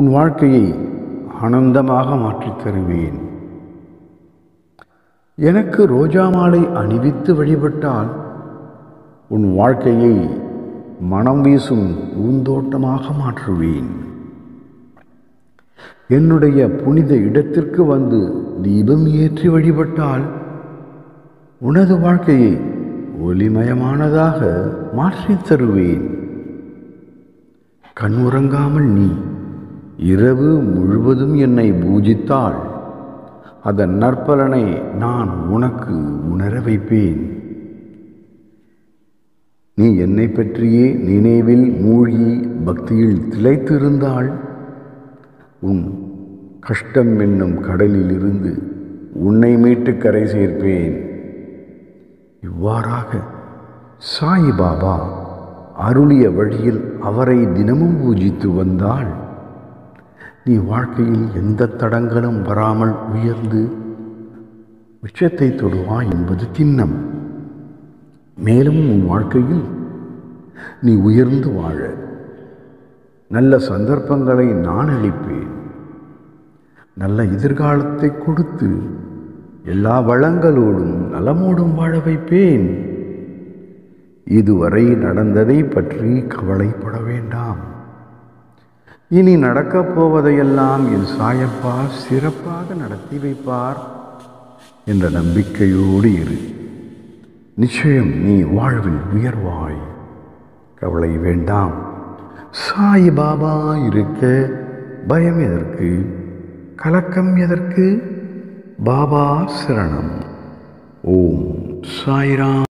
உன் வாழ்க்கையை ஆனந்தமாக மாற்றித் தருவேன். எனக்கு ரோஜா மாலை அணிவித்து வழிபட்டால் உன் வாழ்க்கையை மனம் வீசும் பூந்தோட்டமாக மாற்றுவேன். என்னுடைய புனித இடத்திற்கு வந்து தீபம் ஏற்றி வழிபட்டால் உனது வாழ்க்கையை ஒளிமயமானதாக மாற்றித் தருவேன். கண்ணுறங்காமல் நீ இரவு முழுவதும் என்னை பூஜித்தால் அதன் நற்பலனை நான் உனக்கு உணர வைப்பேன். நீ என்னை பற்றியே நினைவில் மூழ்கி பக்தியில் திளைத்திருந்தால் உன் கஷ்டம் என்னும் கடலில் இருந்து உன்னை மீட்டு கரை சேர்ப்பேன். இவ்வாறாக சாயிபாபா அருளிய வழியில் அவரை தினமும் பூஜித்து வந்தால் நீ வாழ்க்கையில் எந்த தடங்களும் வராமல் உயர்ந்து உச்சத்தை தொடுவாய் என்பது திண்ணம். மேலும் உன் வாழ்க்கையில் நீ உயர்ந்து வாழ. நல்ல சந்தர்ப்பங்களை நான் அளிப்பேன். நல்ல எதிர்காலத்தை கொடுத்து எல்லா வளங்களோடும் நலமோடும் வாழ வைப்பேன். இதுவரை நடந்ததை பற்றி கவலைப்பட வேண்டாம். இனி நடக்கப் போவதையெல்லாம் என் சாயப்பா சிறப்பாக நடத்தி வைப்பார் என்ற நம்பிக்கையோடு இரு. நிச்சயம் நீ வாழ்வில் உயர்வாய். கவலை வேண்டாம். சாய் பாபா இருக்க பயம் எதற்கு? கலக்கம் எதற்கு? பாபா சரணம். ஓம் சாய்ராம்.